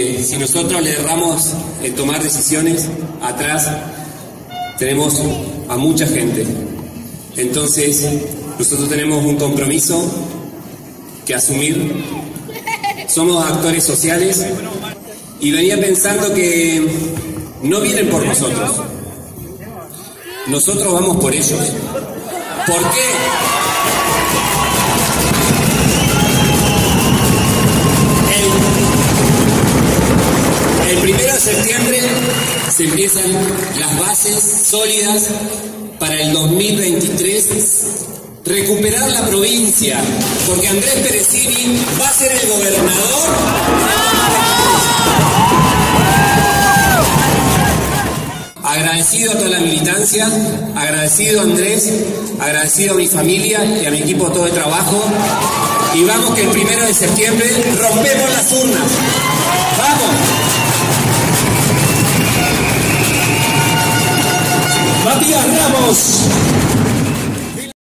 Si nosotros le erramos en tomar decisiones, atrás tenemos a mucha gente. Entonces, nosotros tenemos un compromiso que asumir. Somos actores sociales y venía pensando que no vienen por nosotros. Nosotros vamos por ellos. ¿Por qué? Primero de septiembre se empiezan las bases sólidas para el 2023 recuperar la provincia, porque Andrés Perecini va a ser el gobernador. Agradecido a toda la militancia, agradecido a Andrés, agradecido a mi familia y a mi equipo todo de trabajo. Y vamos que el primero de septiembre rompemos las urnas. Matías Ramos.